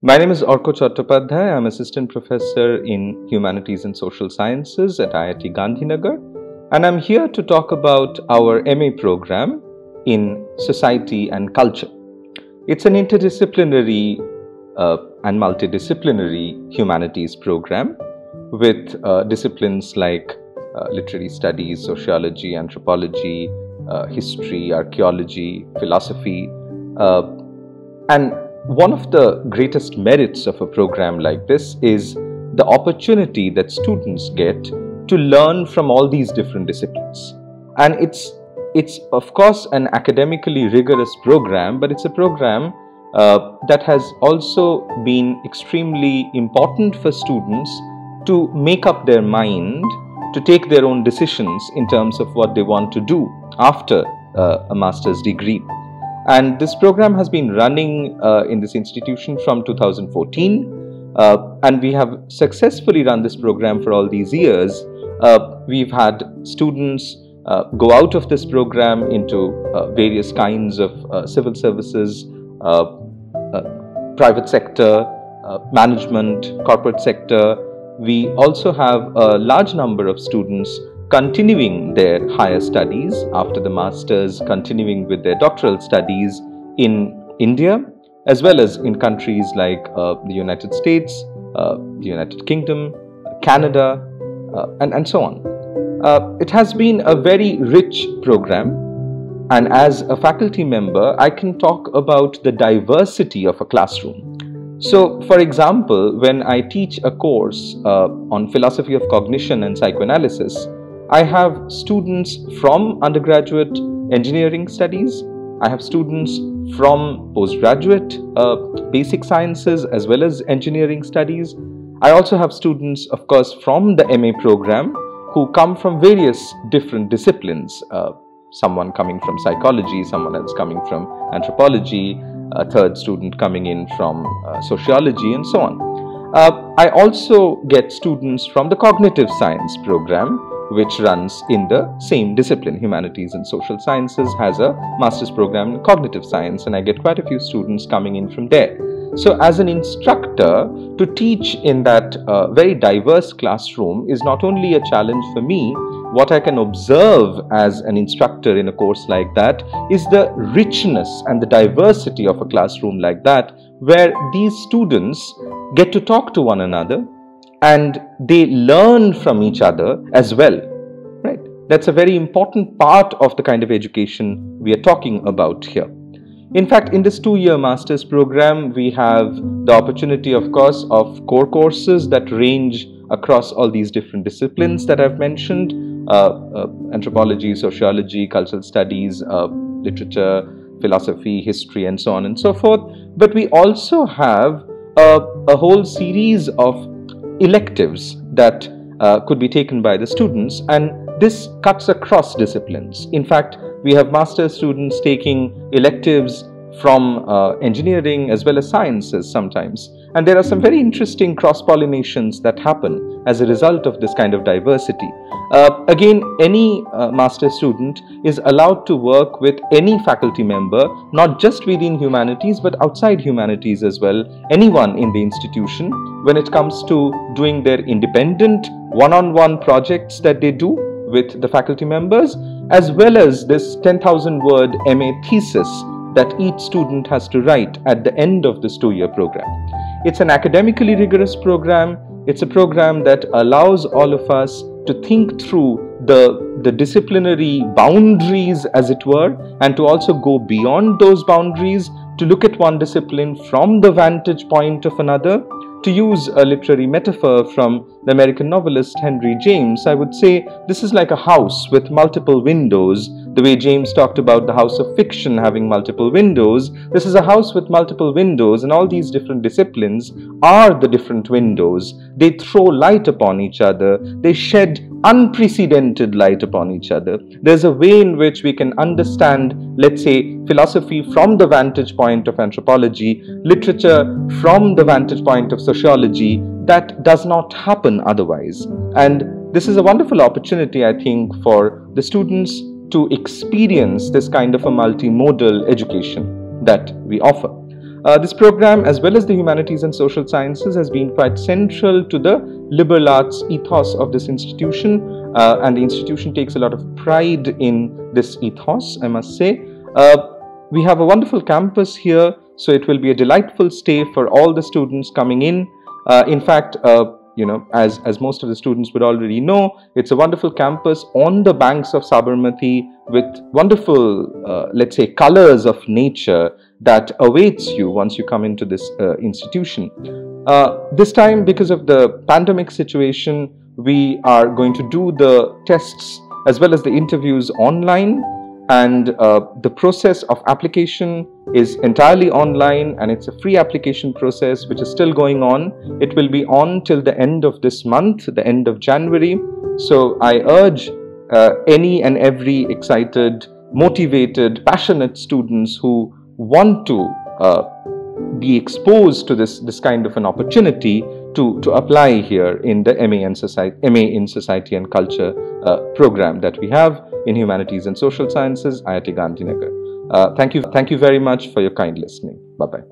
My name is Arka Chattopadhyay. I'm assistant professor in humanities and social sciences at IIT Gandhinagar, and I'm here to talk about our MA program in society and culture. It's an interdisciplinary uh, and multidisciplinary humanities program with uh, disciplines like uh, literary studies, sociology, anthropology, uh, history, archaeology, philosophy, uh, and one of the greatest merits of a program like this is the opportunity that students get to learn from all these different disciplines. And it's, it's of course an academically rigorous program, but it's a program uh, that has also been extremely important for students to make up their mind to take their own decisions in terms of what they want to do after uh, a master's degree. And this program has been running uh, in this institution from 2014. Uh, and we have successfully run this program for all these years. Uh, we've had students uh, go out of this program into uh, various kinds of uh, civil services, private sector, management, corporate sector. We also have a large number of students continuing their higher studies after the masters, continuing with their doctoral studies in India, as well as in countries like uh, the United States, uh, the United Kingdom, Canada, uh, and, and so on. Uh, it has been a very rich program, and as a faculty member, I can talk about the diversity of a classroom. So, for example, when I teach a course uh, on philosophy of cognition and psychoanalysis, I have students from undergraduate engineering studies. I have students from postgraduate uh, basic sciences as well as engineering studies. I also have students, of course, from the MA program who come from various different disciplines. Uh, someone coming from psychology, someone else coming from anthropology, a third student coming in from uh, sociology, and so on. Uh, I also get students from the cognitive science program which runs in the same discipline, humanities and social sciences, has a master's program in cognitive science, and I get quite a few students coming in from there. So, as an instructor, to teach in that uh, very diverse classroom is not only a challenge for me, what I can observe as an instructor in a course like that is the richness and the diversity of a classroom like that, where these students get to talk to one another, and they learn from each other as well right? That's a very important part of the kind of education we are talking about here. In fact in this two year masters program we have the opportunity of course of core courses that range across all these different disciplines that i've mentioned uh, uh, anthropology sociology cultural studies uh, literature philosophy history and so on and so forth. But we also have a, a whole series of electives that uh, could be taken by the students and this cuts across disciplines. In fact, we have master's students taking electives from uh, engineering as well as sciences sometimes. And there are some very interesting cross pollinations that happen as a result of this kind of diversity. Uh, again, any uh, master student is allowed to work with any faculty member, not just within humanities but outside humanities as well, anyone in the institution when it comes to doing their independent one on one projects that they do with the faculty members, as well as this 10,000 word MA thesis that each student has to write at the end of this two year program. It's an academically rigorous program. It's a program that allows all of us to think through the, the disciplinary boundaries, as it were, and to also go beyond those boundaries to look at one discipline from the vantage point of another. To use a literary metaphor from the American novelist Henry James, I would say this is like a house with multiple windows the way James talked about the house of fiction having multiple windows, this is a house with multiple windows, and all these different disciplines are the different windows. They throw light upon each other, they shed unprecedented light upon each other. There's a way in which we can understand, let's say, philosophy from the vantage point of anthropology, literature from the vantage point of sociology, that does not happen otherwise. And this is a wonderful opportunity, I think, for the students to experience this kind of a multimodal education that we offer. Uh, this program, as well as the humanities and social sciences, has been quite central to the liberal arts ethos of this institution, uh, and the institution takes a lot of pride in this ethos, I must say. Uh, we have a wonderful campus here, so it will be a delightful stay for all the students coming in. Uh, in fact, uh, you know, as, as most of the students would already know, it's a wonderful campus on the banks of Sabarmati with wonderful, uh, let's say, colors of nature that awaits you once you come into this uh, institution. Uh, this time, because of the pandemic situation, we are going to do the tests as well as the interviews online. And uh, the process of application is entirely online and it's a free application process which is still going on. It will be on till the end of this month the end of january. So i urge uh, any and every excited motivated passionate students who want to uh, be exposed to this, this kind of an opportunity to, to apply here in the MA, and society, MA in Society and Culture uh, program that we have in Humanities and Social Sciences, IIT Gandhinagar. Uh, thank you. Thank you very much for your kind listening. Bye bye.